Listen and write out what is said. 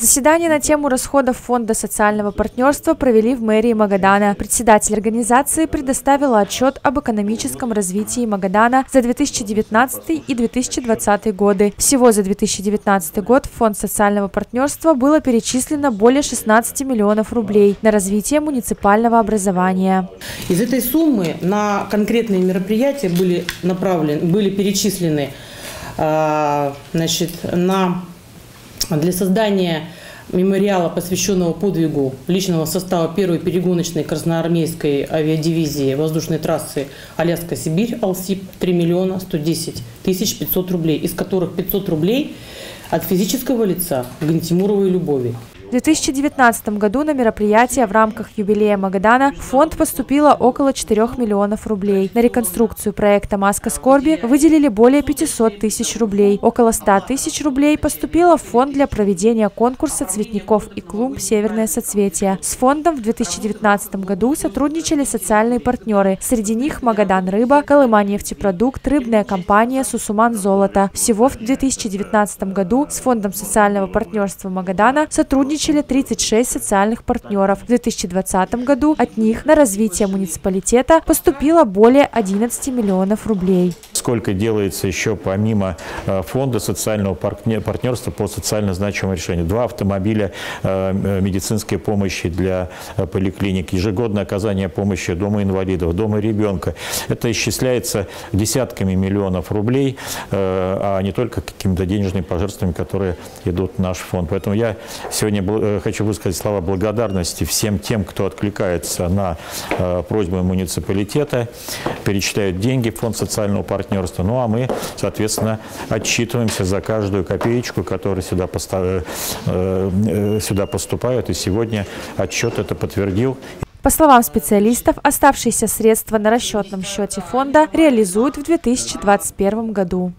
Заседание на тему расходов Фонда социального партнерства провели в мэрии Магадана. Председатель организации предоставила отчет об экономическом развитии Магадана за 2019 и 2020 годы. Всего за 2019 год в Фонд социального партнерства было перечислено более 16 миллионов рублей на развитие муниципального образования. Из этой суммы на конкретные мероприятия были направлены, были перечислены а, значит, на для создания мемориала, посвященного подвигу личного состава первой перегоночной красноармейской авиадивизии воздушной трассы Аляска-Сибирь Алсип 3 миллиона 110 тысяч 500 рублей, из которых 500 рублей от физического лица Гантимуровой Любови. В 2019 году на мероприятие в рамках юбилея Магадана в фонд поступило около 4 миллионов рублей. На реконструкцию проекта «Маска скорби» выделили более 500 тысяч рублей. Около 100 тысяч рублей поступило в фонд для проведения конкурса цветников и клумб «Северное соцветие». С фондом в 2019 году сотрудничали социальные партнеры. Среди них «Магадан Рыба», «Колыма нефтепродукт», рыбная компания «Сусуман Золото». Всего в 2019 году с фондом социального партнерства Магадана сотрудничали сотрудничали 36 социальных партнеров. В 2020 году от них на развитие муниципалитета поступило более 11 миллионов рублей. Сколько делается еще помимо э, фонда социального партнерства по социально значимым решениям? Два автомобиля э, э, медицинской помощи для поликлиник, ежегодное оказание помощи Дома инвалидов, Дома ребенка. Это исчисляется десятками миллионов рублей, а не только какими-то денежными пожертвованиями, которые идут в наш фонд. Поэтому я сегодня Э, хочу высказать слова благодарности всем тем, кто откликается на э, просьбу муниципалитета, перечисляют деньги в фонд социального партнерства. Ну а мы, соответственно, отчитываемся за каждую копеечку, которая сюда, постав... Э, сюда поступает. И сегодня отчет это подтвердил. По словам специалистов, оставшиеся средства на расчетном счете фонда реализуют в 2021 году.